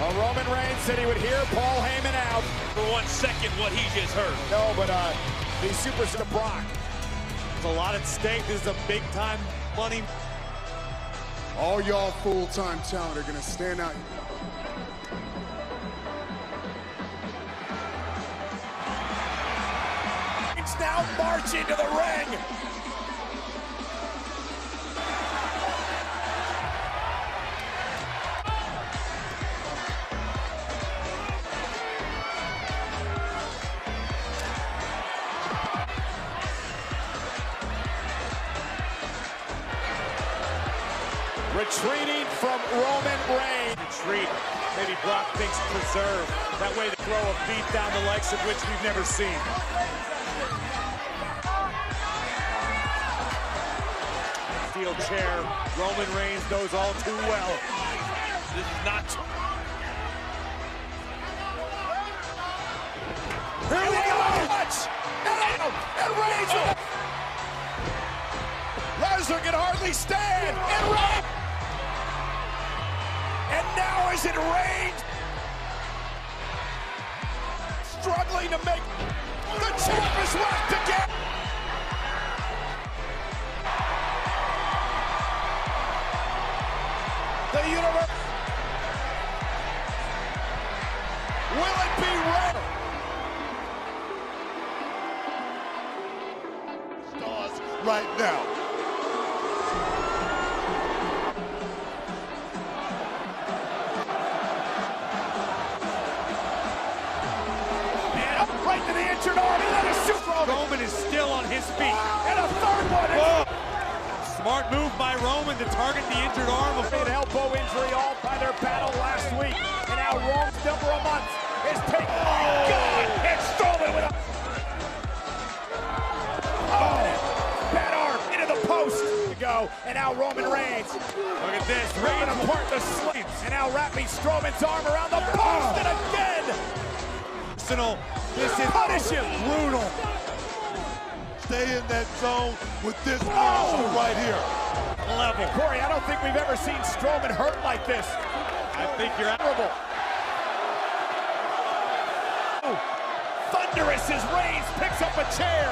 Roman Reigns said he would hear Paul Heyman out. For one second, what he just heard. No, but uh, the superstar Brock. There's a lot at stake. This is a big time money. All y'all full time talent are going to stand out. It's now marching to the ring. Retreating from Roman Reigns. Retreat. Maybe Brock thinks preserve. That way to throw a beat down the likes of which we've never seen. Steel chair. Roman Reigns knows all too well. This is not. Here we go. And, and Reigns. Lesnar can hardly stand. And Reigns. And now is it Reigns? Struggling to make the champ is whacked again. The universe. Will it be Reigns? Stars right now. To the injured arm, and then a super Roman is still on his feet. and a third one. Whoa. Smart move by Roman to target the injured arm of An elbow injury all by their battle last week, and now Rome's number a month is taking. Oh God! And Strowman with a. Oh, bad arm into the post to go, and now Roman Reigns Look at this. Reigns apart the sleeves, and now wrapping Strowman's arm around the post, and again Arsenal. This is punish him. brutal. Stay in that zone with this oh! monster right here. Level. Corey, I don't think we've ever seen Strowman hurt like this. I think you're admirable. Oh, Thunderous as Reigns picks up a chair.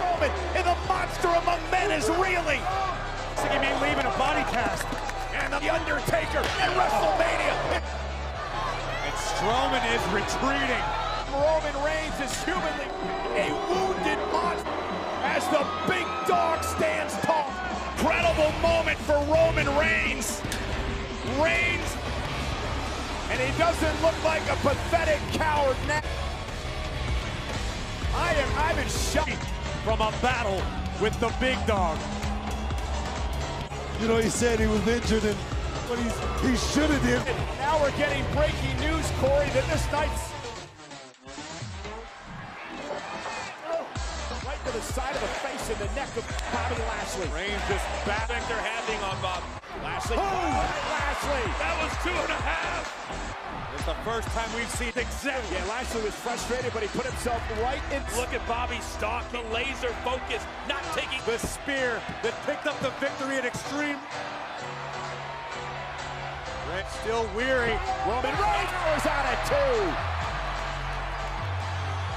Roman and the monster among men is reeling. He may leave in a body cast. And the Undertaker at WrestleMania. And Strowman is retreating. Roman Reigns is humanly a wounded monster as the big dog stands tall. Incredible moment for Roman Reigns. Reigns, and he doesn't look like a pathetic coward now. I am, I'm in shock. From a battle with the big dog. You know, he said he was injured and what he's, he should have did. Now we're getting breaking news, Corey, that this night's side of the face and the neck of Bobby Lashley. Reigns just back. they're having on Bob. Lashley. Oh! Lashley. That was two and a half. It's the first time we've seen exactly. Yeah, Lashley was frustrated, but he put himself right in. Look at Bobby Stock, the laser focus, not taking The spear that picked up the victory at Extreme. Reigns still weary. Roman Reigns powers out at two.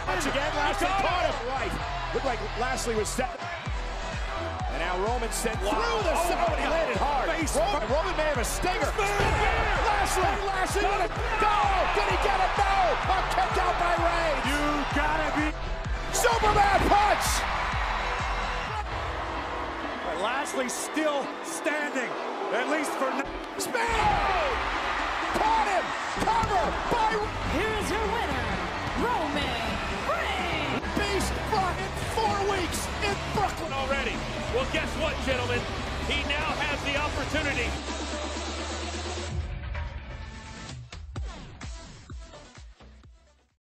Once again, Lashley caught him. Right. Looked like Lashley was set. And now Roman sent through the Oh, zone. He landed hard. face. Roman, Roman may have a stinger. Lashley, Lashley with a go. Did he get it? No. A kick out by Reigns. You gotta be. Superman punch. But Lashley still standing, at least for now. Spin. Caught him. Cover by Here is your winner, Roman Brooklyn. already. Well, guess what, gentlemen? He now has the opportunity